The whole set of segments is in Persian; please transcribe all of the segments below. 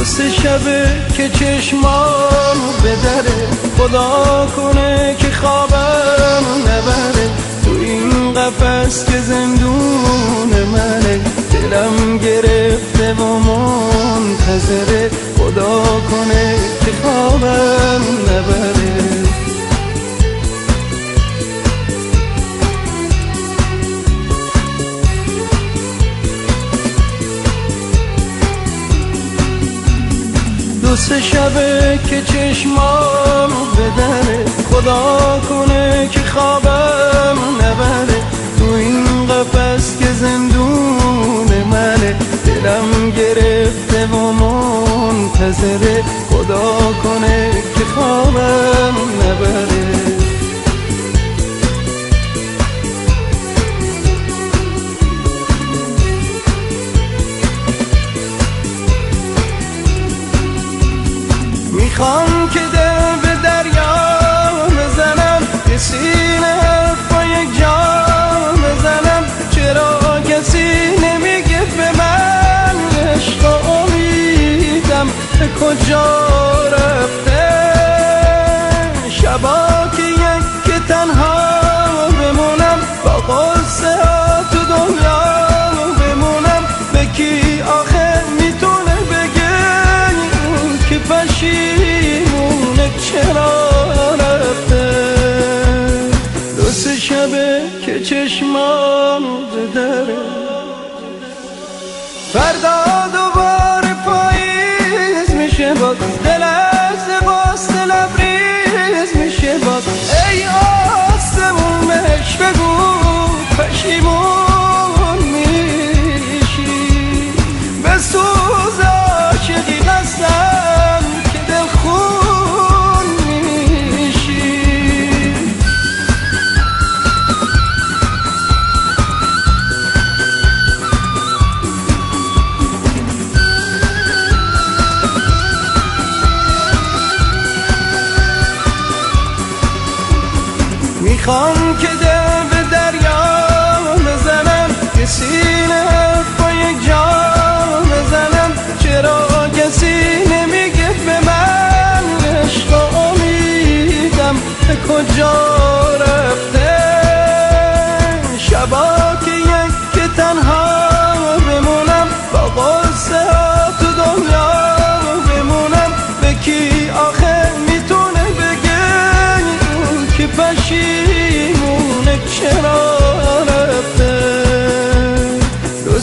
دو سه شبه که چشمامو بدره. خدا کنه که خوابم نبره. تو این قفس که زندون منه. دلم گرفته و منتظره. دو سه شبه که چشمام بدره خدا کنه که خوابم نبره. تو این قفس که زندون منه. دلم گرفته و منتظره. خدا کنه که خوابم نبره. می‌خوام که دل به دریا بزنم که سینه یک جا بزنم چرا کسی نمیگه به من عشق امیدم؟ به کجا رفته؟ شبا که یک تنها بمونم با قصه ها تو دنیا بمونم. به کی آخه می‌تونه بگه که پشیمونه چشمام بدره. فردا دوباره پاییز میشه باز می‌خوام که دل به دریا بزنم که سینه با یک جا بزنم. چرا کسی نمیگه به من عشق امیدم؟ به کجا رفته؟ شبا که یک که تنها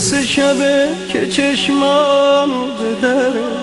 سه شبه که چشمام به دره